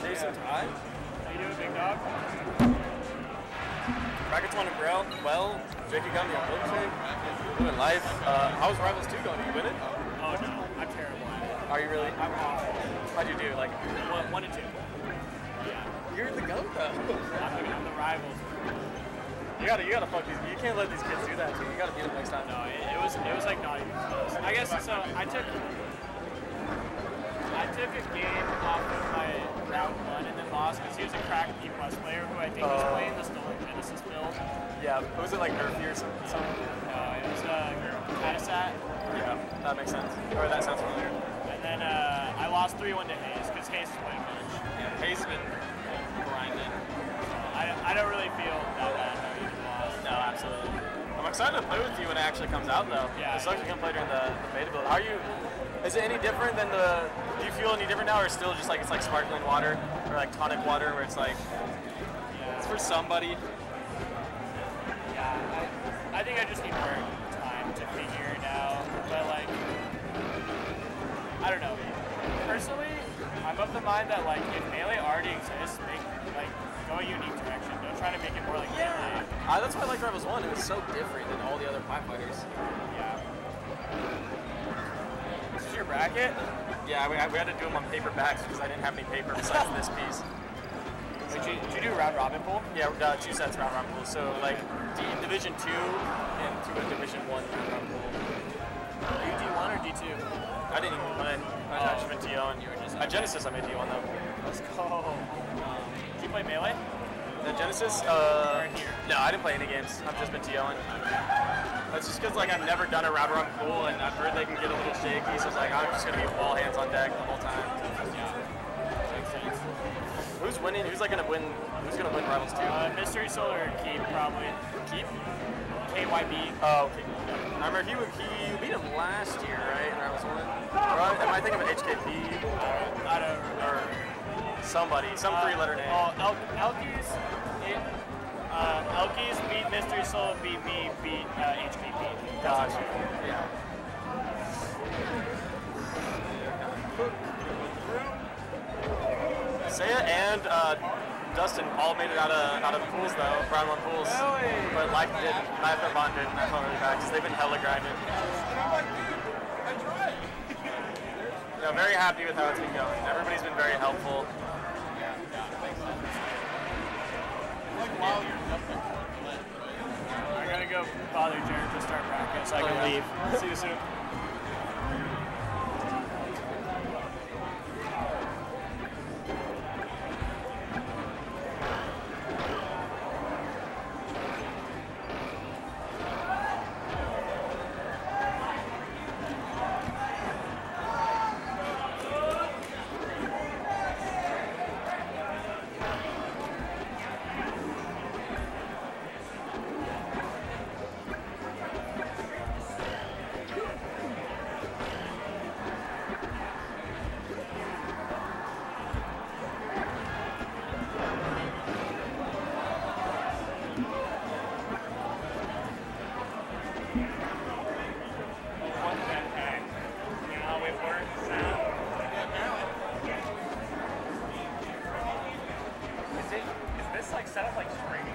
Jason Todd. How you doing, big dog? Brackets want to. Well, Jakey got me a milkshake. Living life. Uh, how's Rivals 2 going? You win it? Oh no, I'm terrible. Are you really? I'm awful. How'd you do? Like, One, and two. Yeah, you're the goat though. I'm the, I'm. You gotta, you gotta fuck these. You can't let these kids do that to you. Gotta beat them next time. No, it, it was it was like not even close. I guess so. I took took a game off of my round one and then lost because he was a crack P plus player who I think was Oh. playing the Stolen Genesis build. Yeah. Was it like nerfy or some- something? No, it was uh. Yeah. That makes sense. Or that sounds familiar. And then uh, I lost 3 1 to Hayes because Hayes is playing. Yeah. Hayes been grinding. I, I don't really feel that bad about either loss. No, absolutely. I'm excited to play with you when it actually comes out, though. Yeah. It sucks you can play during the, the beta build. How are you? Is it any different than the? Do you feel any different now, or still just like it's like sparkling water or like tonic water, where it's like it's for somebody? Yeah, I, I think I just need more time to figure it out. But like, I don't know. Personally, I'm of the mind that like if melee already exists, make like go unique direction. Don't to make it more like melee. Uh, that's why I like Rivals One. It was so different than all the other pie fighters. Yeah. This is your bracket. Yeah, we, we had to do them on paper backs because I didn't have any paper besides this piece. Did you, did you do round robin pool? Yeah, uh, two sets round robin pool. So like D, Division Two and two a Division One round round pool. Are you D1 or D2? I didn't even win. I Oh. just been TO and You were just- At Genesis I made D1 though. Let's go. Do you play melee? At Genesis, uh, no, I didn't play any games. I've just been TOing. That's just because like I've never done a round round pool and I've heard they can get a little shaky, so it's like I'm just gonna be all hands on deck the whole time. Yeah. Who's winning? Who's like gonna win? Who's gonna win Rivals 2? Uh, Mystery Solar Keep probably. Keep? KYB. Oh, okay. I remember he he beat him last year, right? In Rivals 1. Or am I thinking of HKP I don't remember. or somebody, some three-letter name? Oh, El- Elkies. It, uh, Elkies beat Mystery Soul, beat me, beat uh, HKP. Gotcha. Yeah. Saya and uh, Dustin all made it out of out of pools though, round one pools. Really? But Life didn't. Life and Bond didn't. I felt really bad because they've been hella grinding. Yeah, very happy with how it's been going. Everybody's been very helpful. I gotta go bother Jared to start so I can Oh, leave. See you soon. This like set